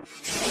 you